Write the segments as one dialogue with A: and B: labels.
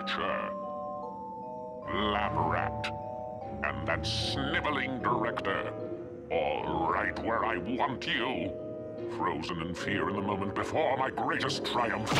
A: Archer. Lab Rat. And that sniveling director. All right where I want you. Frozen in fear in the moment before my greatest triumph.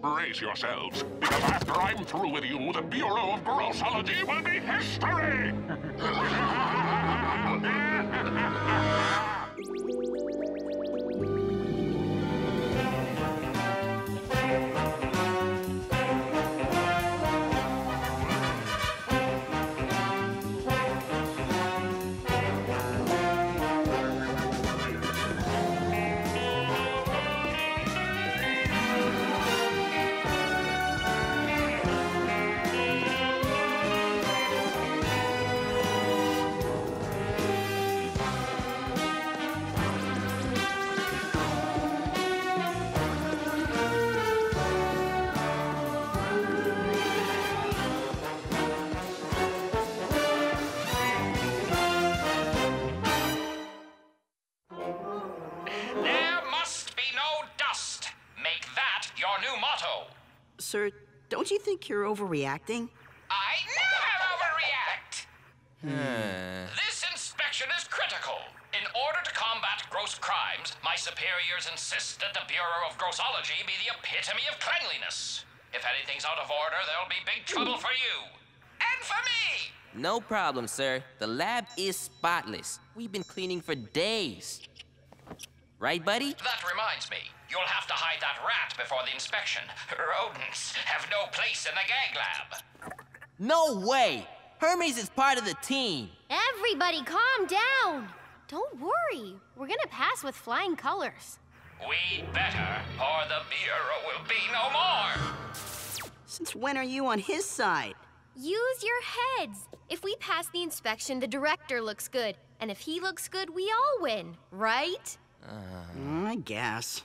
A: Brace yourselves, because after I'm through with you, the Bureau of Grossology will be history!
B: your new motto.
C: Sir, don't you think you're overreacting?
B: I never overreact. Hmm. This inspection is critical. In order to combat gross crimes, my superiors insist that the Bureau of Grossology be the epitome of cleanliness. If anything's out of order, there'll be big trouble for you. And for me!
D: No problem, sir. The lab is spotless. We've been cleaning for days. Right, buddy?
B: That reminds me, you'll have to hide that rat before the inspection. Rodents have no place in the gag lab.
D: No way! Hermes is part of the team.
E: Everybody calm down. Don't worry. We're gonna pass with flying colors.
B: We'd better, or the Bureau will be no more.
C: Since when are you on his side?
E: Use your heads. If we pass the inspection, the director looks good. And if he looks good, we all win, right?
C: Mm, I guess.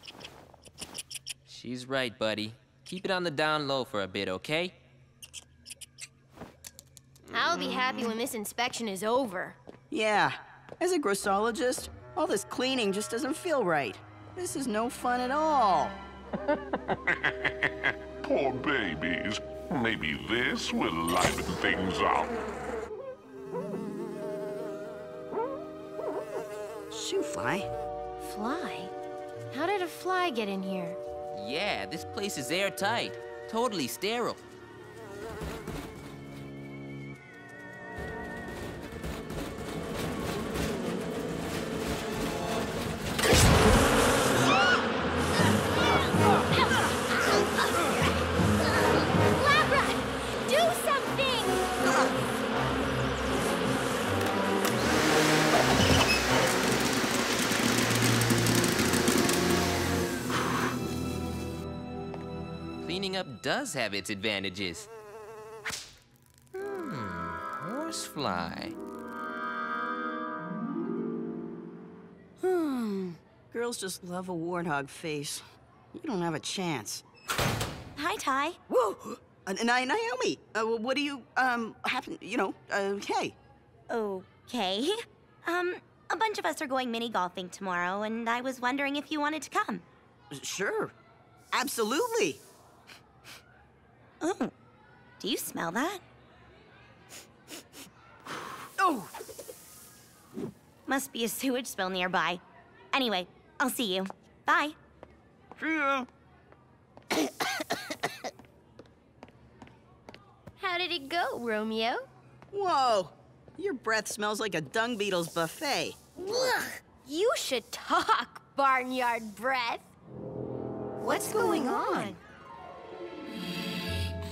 D: She's right, buddy. Keep it on the down low for a bit, okay?
E: I'll be happy when this inspection is over.
C: Yeah. As a grossologist, all this cleaning just doesn't feel right. This is no fun at all.
A: Poor babies. Maybe this will liven things up.
C: Shoe fly?
E: Fly? How did a fly get in here?
D: Yeah, this place is airtight. Totally sterile. Does have its advantages. Hmm, horsefly.
C: Girls just love a warthog face. You don't have a chance.
F: Hi, Ty.
C: Whoa! Uh, Ni- Naomi, uh, what do you, um, happen, you know, okay? hey.
F: Okay. Um, a bunch of us are going mini golfing tomorrow, and I was wondering if you wanted to come.
C: Sure. Absolutely.
F: Oh, do you smell that?
C: Oh!
F: Must be a sewage spill nearby. Anyway, I'll see you. Bye.
C: Yeah.
E: How did it go, Romeo?
C: Whoa! Your breath smells like a dung beetle's buffet.
E: Ugh, you should talk, barnyard breath. What's going on?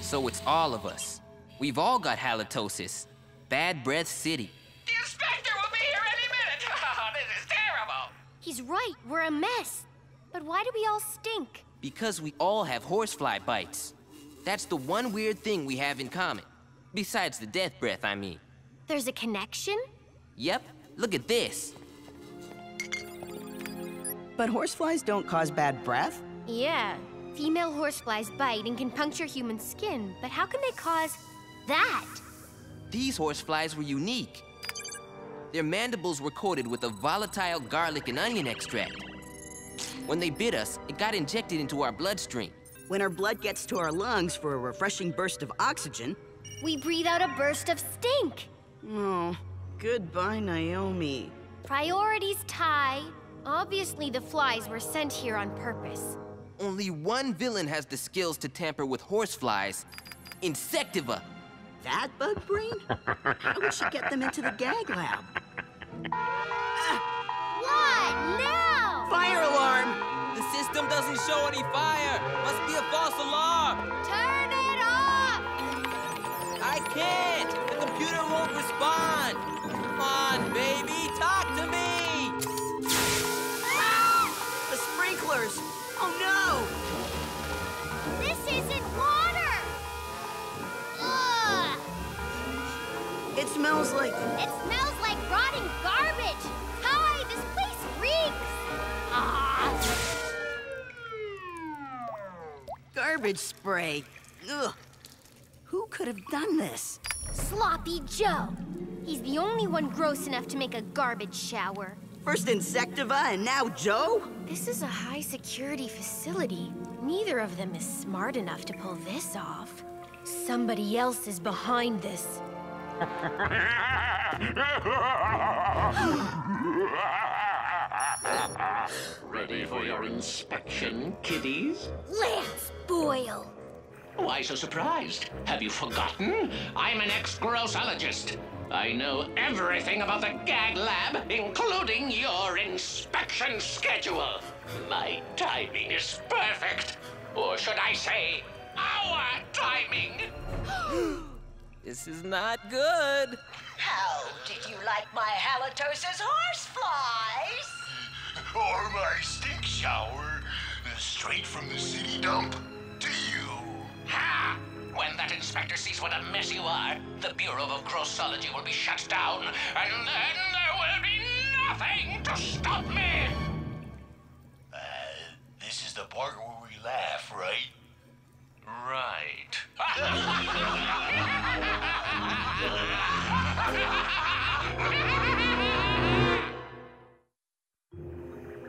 D: So it's all of us. We've all got halitosis. Bad Breath City.
B: The inspector will be here any minute. this is terrible.
E: He's right, we're a mess. But why do we all stink?
D: Because we all have horsefly bites. That's the one weird thing we have in common. Besides the death breath, I mean.
E: There's a connection?
D: Yep, look at this.
C: But horseflies don't cause bad breath.
E: Yeah. Female horseflies bite and can puncture human skin, but how can they cause that?
D: These horseflies were unique. Their mandibles were coated with a volatile garlic and onion extract. When they bit us, it got injected into our bloodstream.
C: When our blood gets to our lungs for a refreshing burst of oxygen,
E: We breathe out a burst of stink.
C: oh, goodbye, Naomi.
E: Priorities, Ty. Obviously, the flies were sent here on purpose.
D: Only one villain has the skills to tamper with horseflies. Insectiva.
C: That bug brain? How would she get them into the gag lab?
E: What? Now!
C: Fire alarm!
D: The system doesn't show any fire. Must be a false alarm.
E: Turn it off!
D: I can't.
C: Smells like.
E: It smells like rotting garbage! Ty, this place reeks! Ah!
C: Garbage spray. Ugh. Who could have done this?
E: Sloppy Joe! He's the only one gross enough to make a garbage shower.
C: First Insectiva and now Joe?
E: This is a high security facility. Neither of them is smart enough to pull this off. Somebody else is behind this.
B: Ready for your inspection, kiddies?
E: Lance Boil!
B: Oh, Why so surprised? Have you forgotten? I'm an ex-grossologist. I know everything about the gag lab, including your inspection schedule. My timing is perfect. Or should I say, our timing?
D: This is not good.
G: How did you like my halitosis horseflies?
H: Or my stink shower, straight from the city dump to you.
B: Ha! When that inspector sees what a mess you are, the Bureau of Grossology will be shut down, and then there will be nothing to stop me!
H: Uh, this is the part where we laugh, right?
B: Right.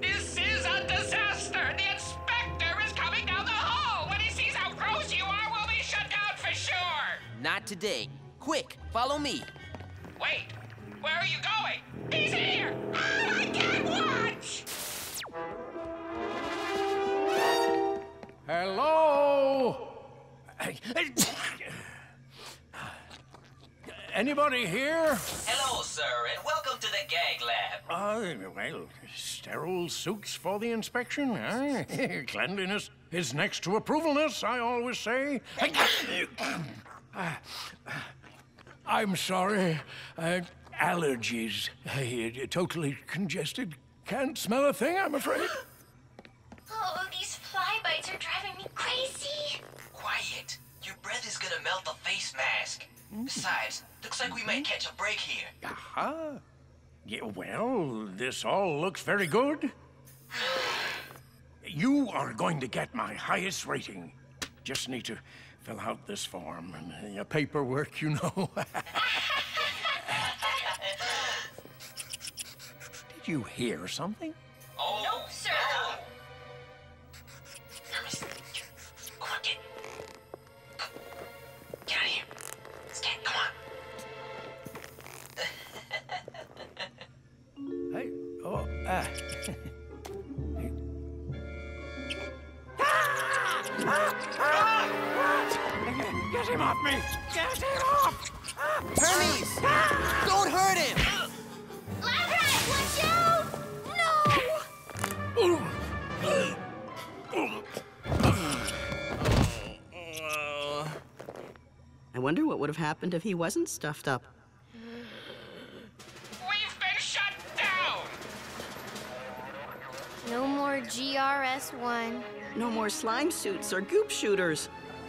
B: This is a disaster! The inspector is coming down the hall! When he sees how gross you are, we'll be shut down for sure!
D: Not today. Quick, follow me.
B: Wait, where are you going? He's here! Ah, I can't watch!
I: Hello? Anybody here?
J: Hello, sir, and welcome to the Gag Lab.
I: Uh, well, sterile suits for the inspection, huh? Cleanliness is next to approvalness, I always say. I'm sorry. Uh, allergies. Uh, totally congested. Can't smell a thing, I'm afraid.
E: Oh, these fly bites are driving me crazy.
J: Quiet. Your breath is gonna melt the face mask. Besides, looks like we might catch a break here.
I: Aha. Yeah, well, this all looks very good. You are going to get my highest rating. Just need to fill out this form and uh, paperwork, you know. Did you hear something?
J: Oh,
I: ah. Get him off me! Get him off!
D: Hermes! Don't hurt him!
E: Labrat, watch out! No!
C: I wonder what would have happened if he wasn't stuffed up.
B: We've been shut down!
E: No GRS1.
C: No more slime suits or goop shooters.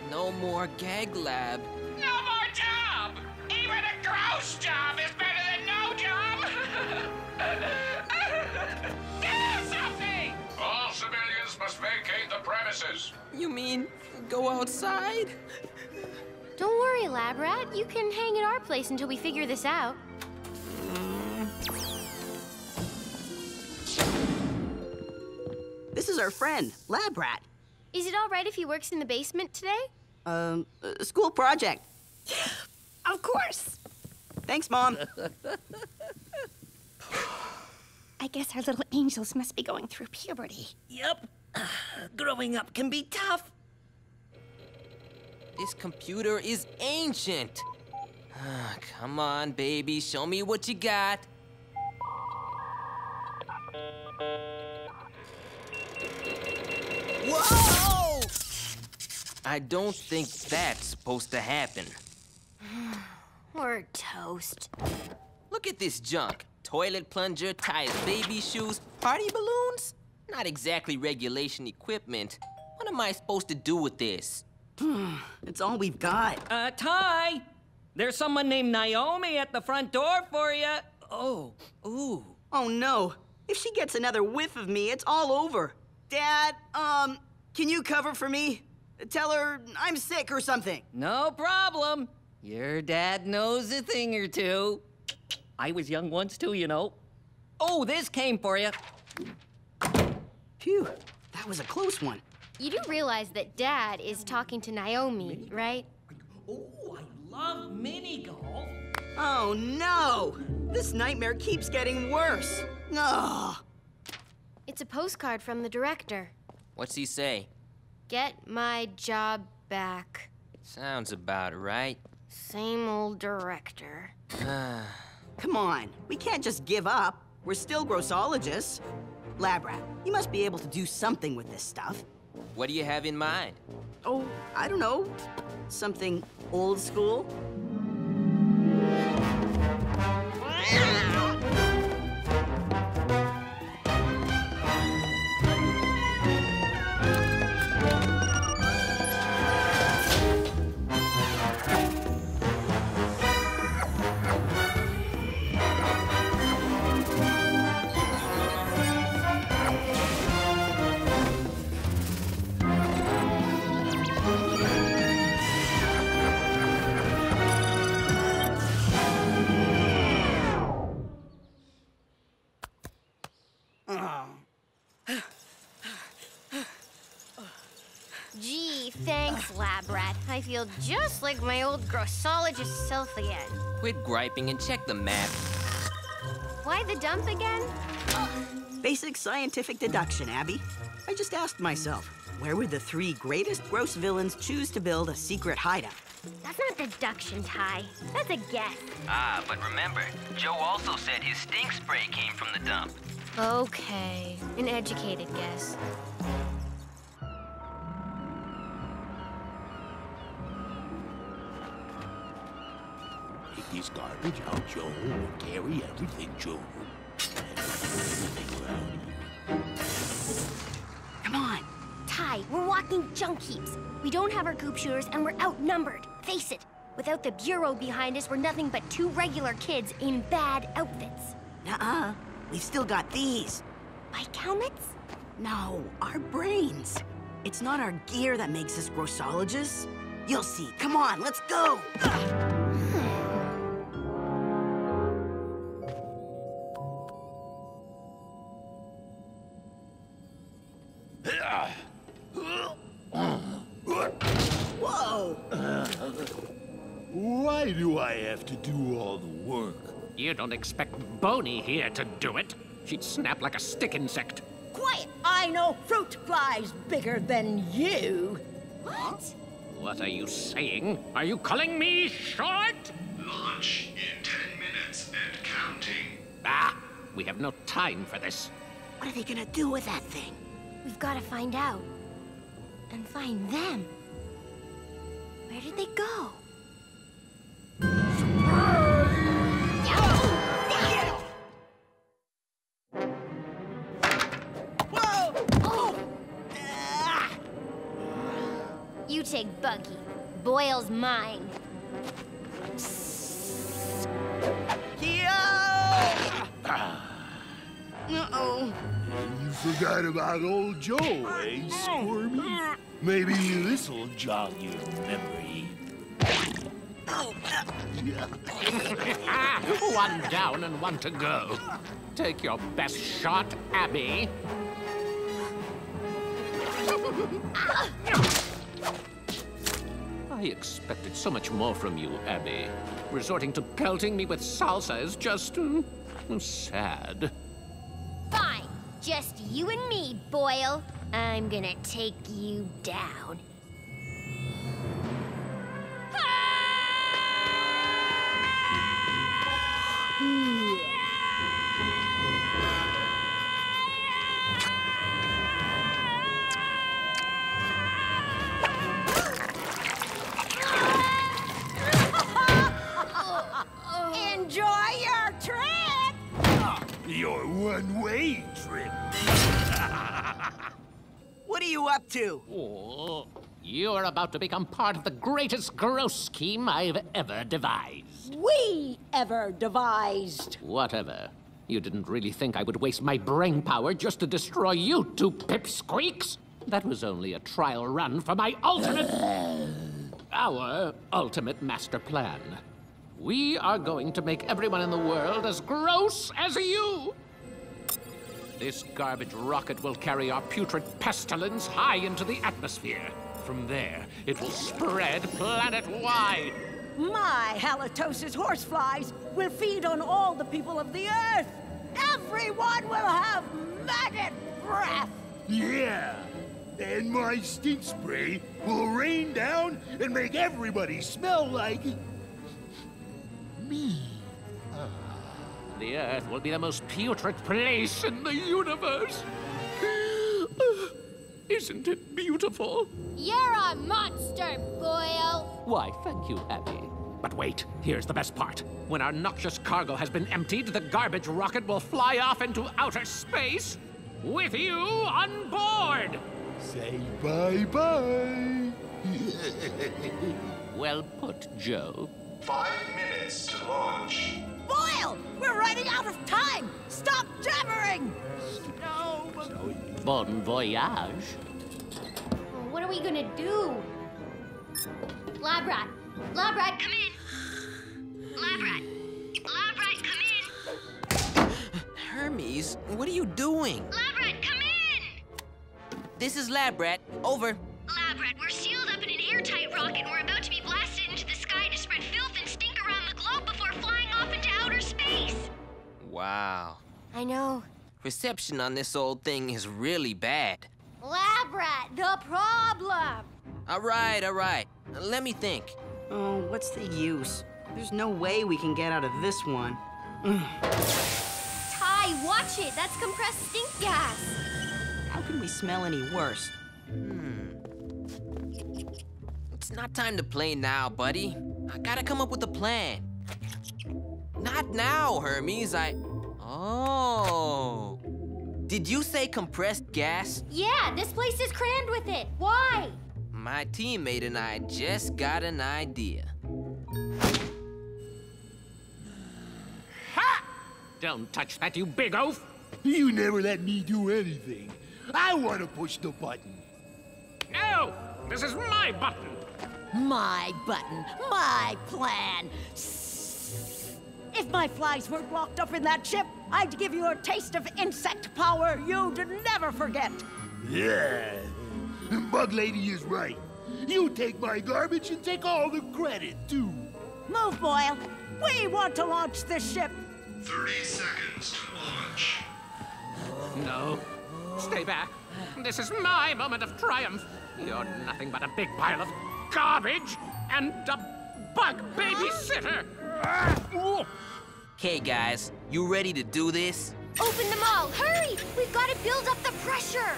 D: No more gag lab.
B: No more job! Even a gross job is better than no job! Do something!
A: All civilians must vacate the premises.
D: You mean go outside?
E: Don't worry, Lab Rat. You can hang at our place until we figure this out.
C: Is our friend, Lab Rat.
E: Is it all right if he works in the basement today?
C: Um, uh, school project.
E: Of course.
C: Thanks, Mom.
K: I guess our little angels must be going through puberty.
L: Yep. Growing up can be tough.
D: This computer is ancient. Come on, baby, show me what you got. I don't think that's supposed to happen.
E: We're toast.
D: Look at this junk. Toilet plunger, tires, baby shoes, party balloons? Not exactly regulation equipment. What am I supposed to do with this?
C: it's all we've got.
L: Uh, Ty! There's someone named Naomi at the front door for you. Oh, ooh.
C: Oh no. If she gets another whiff of me, it's all over. Dad, um, can you cover for me? Tell her I'm sick or something.
L: No problem. Your dad knows a thing or two. I was young once too, you know. Oh, this came for you.
C: Phew, that was a close one.
E: You do realize that Dad is talking to Naomi, right?
L: Oh, I love mini golf.
C: Oh no! This nightmare keeps getting worse. Ugh.
E: It's a postcard from the director.
D: What's he say?
E: Get my job back.
D: Sounds about right.
E: Same old director.
C: Come on, we can't just give up. We're still grossologists. Lab rat, you must be able to do something with this stuff.
D: What do you have in mind?
C: Oh, I don't know. Something old school?
E: Thanks, lab rat. I feel just like my old grossologist self again.
D: Quit griping and check the map.
E: Why the dump again?
C: Basic scientific deduction, Abby. I just asked myself, where would the three greatest gross villains choose to build a secret hideout?
E: That's not deduction, Ty. That's a guess.
J: Ah, but remember, Joe also said his stink spray came from the dump.
E: Okay, an educated guess.
I: Take this garbage out, Joe. Carry everything, Joe.
C: Come on.
E: Ty, we're walking junk heaps. We don't have our goop shooters and we're outnumbered. Face it. Without the bureau behind us, we're nothing but two regular kids in bad outfits.
C: Nuh-uh. We've still got these.
E: Bike helmets?
C: No, our brains. It's not our gear that makes us grossologists. You'll see. Come on, let's go. Whoa!
I: Why do I have to do all the work?
M: You don't expect Boney here to do it. She'd snap like a stick insect.
G: Quiet! I know fruit flies bigger than you.
E: What?
M: What are you saying? Are you calling me short?
H: Launch in 10 minutes and counting.
M: Ah, we have no time for this.
C: What are they gonna do with that thing?
E: We've got to find out. And find them. Where did they go? Take Buggy. Boil's mine. Ah.
C: Uh-oh.
I: You forgot about old Joe, eh, Squirmy? Uh. Maybe this'll jog your memory.
M: one down and one to go. Take your best shot, Abby. Ah. I expected so much more from you, Abby. Resorting to pelting me with salsa is just mm, sad.
E: Fine. Just you and me, Boil. I'm gonna take you down.
M: About to become part of the greatest gross scheme I've ever devised.
G: We ever devised.
M: Whatever. You didn't really think I would waste my brain power just to destroy you two pipsqueaks? That was only a trial run for my ultimate. our ultimate master plan. We are going to make everyone in the world as gross as you. This garbage rocket will carry our putrid pestilence high into the atmosphere. From there, it will spread planet-wide.
G: My halitosis horseflies will feed on all the people of the earth. Everyone will have maggot breath.
H: Yeah. And my stink spray will rain down and make everybody smell like me.
M: The Earth will be the most putrid place in the universe. Isn't it beautiful?
E: You're a monster, Boil.
M: Why, thank you, Abby. But wait, here's the best part. When our noxious cargo has been emptied, the garbage rocket will fly off into outer space with you on board.
H: Say bye-bye.
M: well put, Joe.
N: Five minutes to launch.
G: Boil, we're running out of time. Stop jabbering. No.
M: Bon voyage.
E: What are we gonna do? Lab rat. Lab rat, come in. Lab rat. Lab rat, come in.
D: Hermes, what are you doing?
E: in. Lab rat, come in.
D: This is Labrat. Over.
E: Lab rat, we're sealed up in an airtight rocket and we're about to be blasted into the sky to spread filth and stink around the globe before flying off into outer space.
D: Wow.
E: I know.
D: Reception on this old thing is really bad.
E: Lab rat, the problem.
D: All right, all right. Let me think.
C: Oh, what's the use? There's no way we can get out of this one.
E: Ty, watch it. That's compressed stink gas.
C: How can we smell any worse? Hmm.
D: It's not time to play now, buddy. I gotta come up with a plan. Not now, Hermes. I. Oh. Did you say compressed gas?
E: Yeah, this place is crammed with it. Why?
D: My teammate and I just got an idea. Ha!
M: Don't touch that, you big oaf!
H: You never let me do anything. I want to push the button.
M: No! This is my button!
G: My button, my plan. If my flies weren't locked up in that ship, I'd give you a taste of insect power you'd never forget.
H: Yeah. Bug Lady is right. You take my garbage and take all the credit, too.
G: Move, Boil. We want to launch this ship.
N: 30 seconds to launch.
M: No. Stay back. This is my moment of triumph. You're nothing but a big pile of garbage and a bug babysitter.
D: Okay, guys, you ready to do this?
E: Open them all. Hurry! We've got to build up the pressure.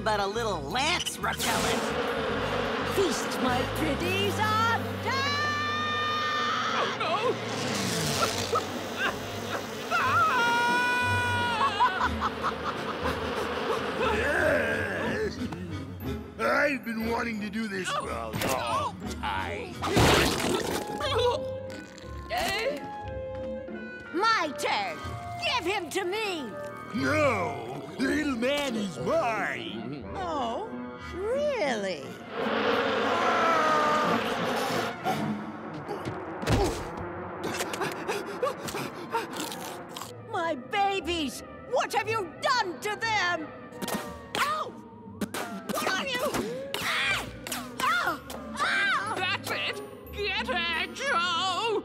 C: About a little Lance repellent?
G: Feast, my pretties, on
M: Oh, no!
H: I've been wanting to do this for a long time.
G: My turn. Give him to me.
H: No, the little man is mine.
G: Really? My babies! What have you done to them? Ow! Are you?
M: That's it! Get her, Joe!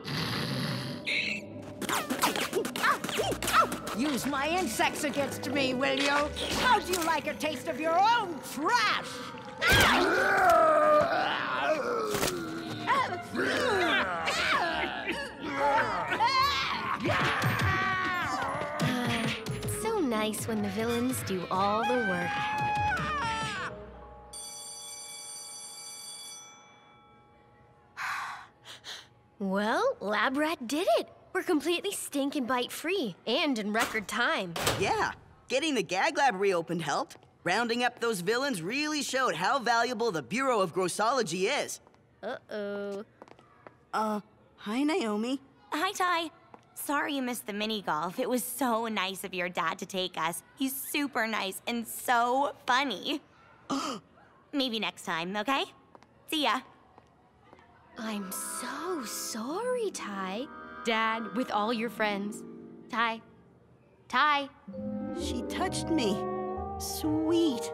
G: Use my insects against me, will you? How'd you like a taste of your own trash?
E: It's so nice when the villains do all the work. Well, Lab Rat did it. We're completely stink and bite free, and in record time.
C: Yeah, getting the gag lab reopened helped. Rounding up those villains really showed how valuable the Bureau of Grossology is.
E: Uh-oh.
C: Uh, hi, Naomi.
F: Hi, Ty. Sorry you missed the mini golf. It was so nice of your dad to take us. He's super nice and so funny. Maybe next time, okay? See ya.
E: I'm so sorry, Ty. Dad, with all your friends. Ty. Ty.
C: She touched me. Sweet.